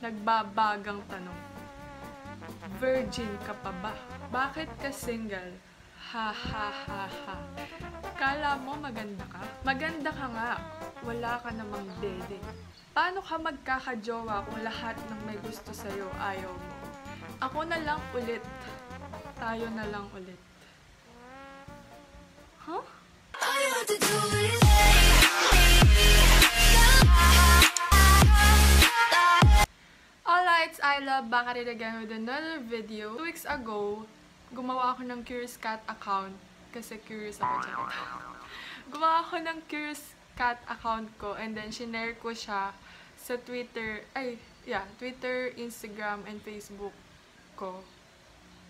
Nagbabagang tanong. Virgin ka pa ba? Bakit ka single? Ha ha ha ha. Kala mo maganda ka? Maganda ka nga. Wala ka namang dede. Paano ka magkakajowa kung lahat ng may gusto sa'yo ayaw mo? Ako na lang ulit. Tayo na lang ulit. Huh? All you have to do is Alright, I love back at it again with another video. Two weeks ago, gumawa ako ng Curious Cat account kasi curious ako charot. gumawa ako ng Curious Cat account ko and then shinare ko siya sa Twitter, ay, yeah, Twitter, Instagram, and Facebook ko.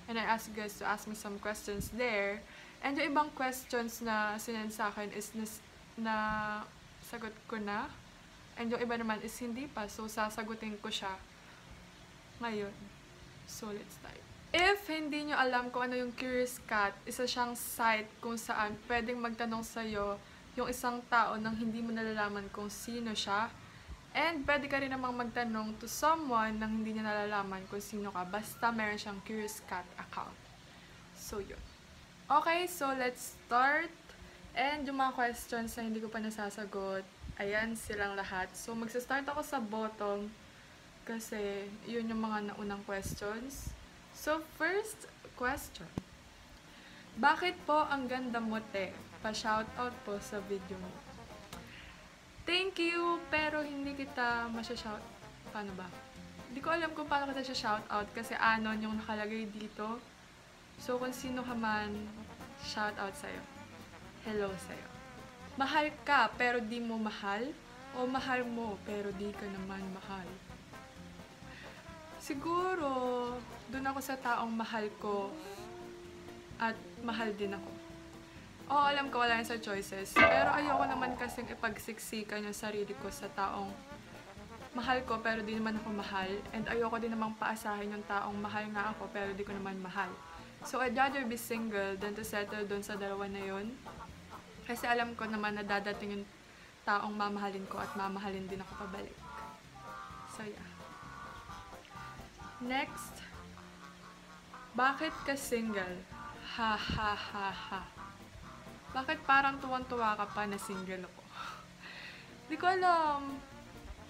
And I asked guys to ask me some questions there. And yung ibang questions na sinend sa akin is na, na sagot ko na. And yung iba naman is hindi pa. So, sasagutin ko siya ngayon. So, let's start. If hindi nyo alam kung ano yung Curious Cat, isa siyang site kung saan pwedeng magtanong sa'yo yung isang tao nang hindi mo nalalaman kung sino siya. And pwede ka rin namang magtanong to someone nang hindi niya nalalaman kung sino ka. Basta meron siyang Curious Cat account. So, yun. Okay, so let's start. And yung mga questions na hindi ko pa nasasagot, ayan silang lahat. So, magsa-start ako sa bottom kasi yun yung mga naunang questions. So, first question. Bakit po ang ganda mo, te? Pa-shoutout po sa video mo. Thank you, pero hindi kita masya-shout. Paano ba? Hindi ko alam kung paano kita siya shoutout kasi anon yung nakalagay dito. So, kung sino ka man, shoutout sa'yo. Hello sa'yo. Mahal ka, pero di mo mahal? O mahal mo, pero di ka naman mahal? Siguro, dun ako sa taong mahal ko at mahal din ako. Oo, alam ko wala yan sa choices. Pero ayoko naman kasing ipagsiksikan yung sarili ko sa taong mahal ko pero di naman ako mahal. And ayoko din namang paasahin yung taong mahal nga ako pero di ko naman mahal. So I'd rather be single than to settle dun sa dalawa na yun. Kasi alam ko naman na dadating yung taong mamahalin ko at mamahalin din ako pabalik. So yeah. Next. Bakit ka single? Ha ha ha ha. Bakit parang tuwang-tuwa ka pa na single ako? Di ko alam.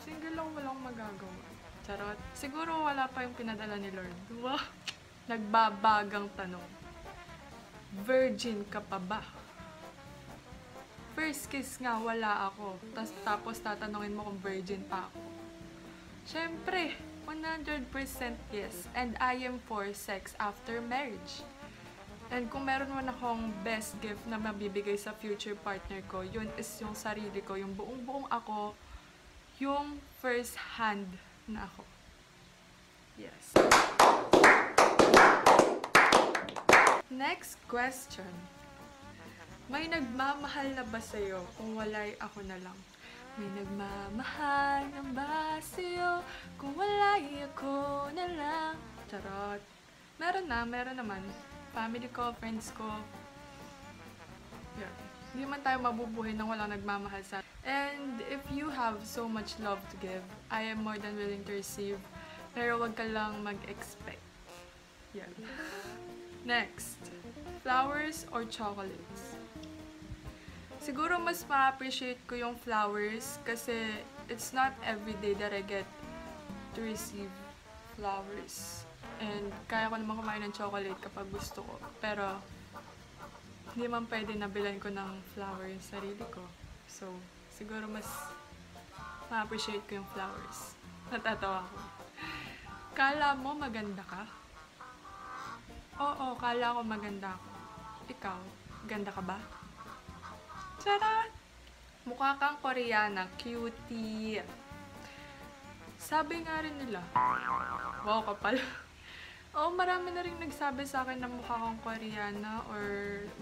Single lang walang magagawa. Charot. Siguro wala pa yung pinadala ni Lord. Wow. Nagbabagang tanong. Virgin ka pa ba? First kiss nga wala ako. Tas, tapos tatanungin mo kung virgin pa ako. Siyempre, 100% yes. And I am for sex after marriage. And kung meron man akong best gift na mabibigay sa future partner ko, yun is yung sarili ko, yung buong-buong ako, yung first hand na ako. Yes. Next question. May nagmamahal na ba sa'yo kung wala'y ako na lang? May nagmamahal na ba sa'yo kung wala'y ako na lang? Charot. Meron na, meron naman. Family ko, friends ko. Yeah. Hindi man tayo mabubuhay nang walang nagmamahal sa And if you have so much love to give, I am more than willing to receive. Pero wag ka lang mag-expect. Yan. Next. Flowers or chocolates? Siguro mas ma-appreciate ko yung flowers kasi it's not every day that I get to receive flowers. And kaya ko naman kumain ng chocolate kapag gusto ko. Pero hindi man pwede na bilan ko ng flower yung sarili ko. So, siguro mas ma-appreciate ko yung flowers. Natatawa ko. Kala mo maganda ka? Oo, kala ko maganda ako. Ikaw, ganda ka ba? Charot! Mukha kang koreana, cutie. Sabi nga rin nila, wow kapal. Oo, marami na rin nagsabi sa akin na mukha akong koreana or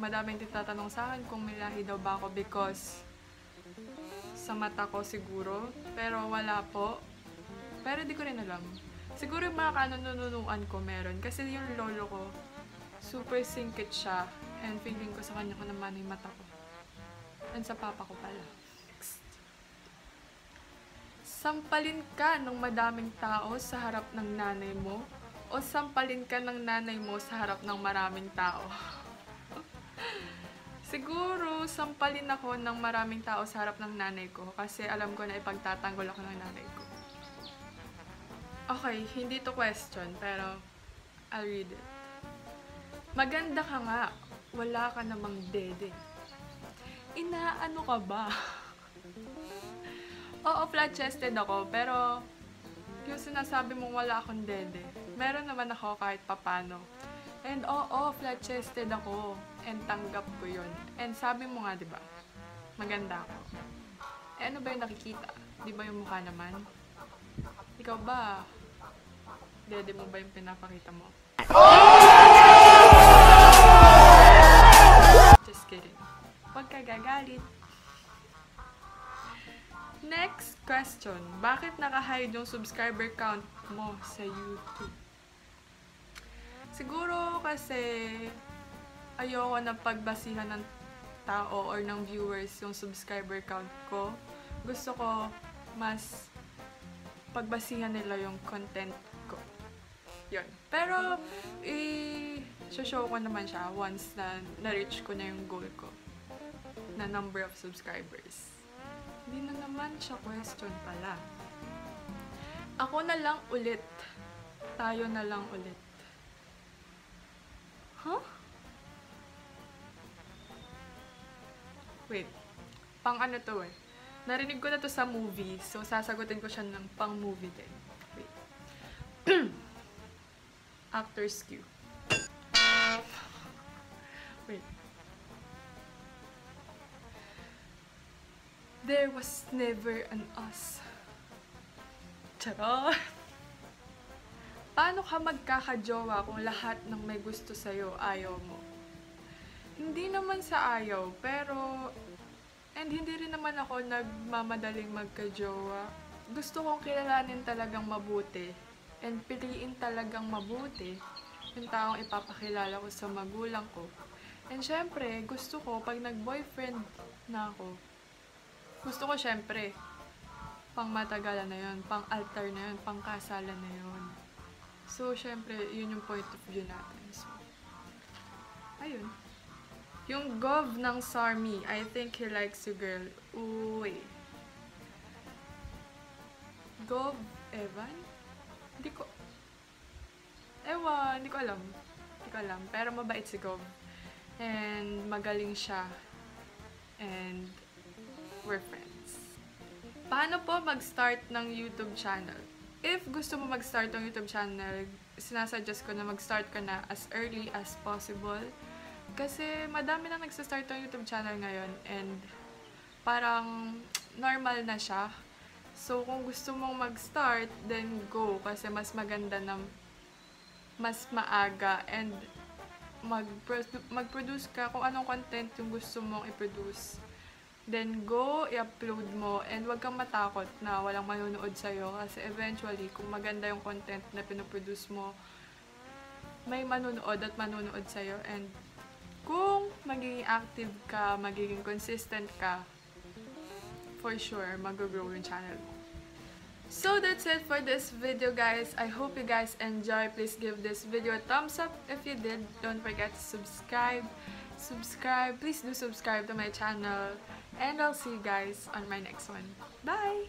madaming titatanong sa akin kung may lahi daw ba ako because sa mata ko siguro. Pero wala po. Pero di ko rin alam. Siguro yung mga kanununuan ko meron. Kasi yung lolo ko, super singkit siya. And feeling ko sa kanya ko naman yung mata ko. And sa papa ko pala. Sampalin ka ng madaming tao sa harap ng nanay mo o sampalin ka ng nanay mo sa harap ng maraming tao? Siguro, sampalin ako ng maraming tao sa harap ng nanay ko kasi alam ko na ipagtatanggol ako ng nanay ko. Okay, hindi to question, pero I'll read it. Maganda ka nga, wala ka namang dede. Inaano ka ba? Oo, flat-chested ako, pero yung sinasabi mong wala akong dede, meron naman ako kahit papano. And oo, flat-chested ako. And tanggap ko yun. And sabi mo nga, di ba? Maganda ako. Eh, ano ba yung nakikita? Di ba yung mukha naman? Ikaw ba? Dede mo ba yung pinapakita mo? Just kidding. Huwag ka gagalit. Next question. Bakit naka-hide yung subscriber count mo sa YouTube? Siguro kasi ayoko na pagbasihan ng tao or ng viewers yung subscriber count ko. Gusto ko mas pagbasihan nila yung content ko. Yun. Pero, i-show ko naman siya once na na-reach ko na yung goal ko na number of subscribers. Hindi na naman siya question pala. Ako na lang ulit. Tayo na lang ulit. Huh? Wait. Pang ano to eh. Narinig ko na to sa movie, so sasagutin ko siya ng pang movie din. Wait. Actor's cue. Wait. There was never an us. Charot! Paano ka magkakajowa kung lahat ng may gusto sa'yo ayaw mo? Hindi naman sa ayaw, pero... And hindi rin naman ako nagmamadaling magkajowa. Gusto kong kilalanin talagang mabuti. And piliin talagang mabuti yung taong ipapakilala ko sa magulang ko. And syempre, gusto ko pag nag-boyfriend na ako, gusto ko syempre, pang matagalan na yun, pang altar na yun, pang kasalan na yun. So, syempre, yun yung point of view natin. So, ayun. Yung gov ng Sarmi, I think he likes you, girl. Uy. Gov Evan? Hindi ko... Ewan, hindi ko alam. Hindi ko alam. Pero mabait si Gov. And magaling siya. And we're friends. Paano po mag-start ng YouTube channel? If gusto mo mag-start ng YouTube channel, sinasuggest ko na mag-start ka na as early as possible. Kasi madami na nagsa-start ng YouTube channel ngayon and parang normal na siya. So, kung gusto mong mag-start, then go. Kasi mas maganda na mas maaga and mag-pro- mag-produce ka kung anong content yung gusto mong i-produce. Then go, i-upload mo, and huwag kang matakot na walang manonood sa'yo kasi eventually, kung maganda yung content na pinoproduce mo, may manonood at manonood sa'yo. And kung magiging active ka, magiging consistent ka, for sure, mag-grow yung channel mo. So that's it for this video guys. I hope you guys enjoy. Please give this video a thumbs up if you did. Don't forget to subscribe. Subscribe. Please do subscribe to my channel. And I'll see you guys on my next one. Bye!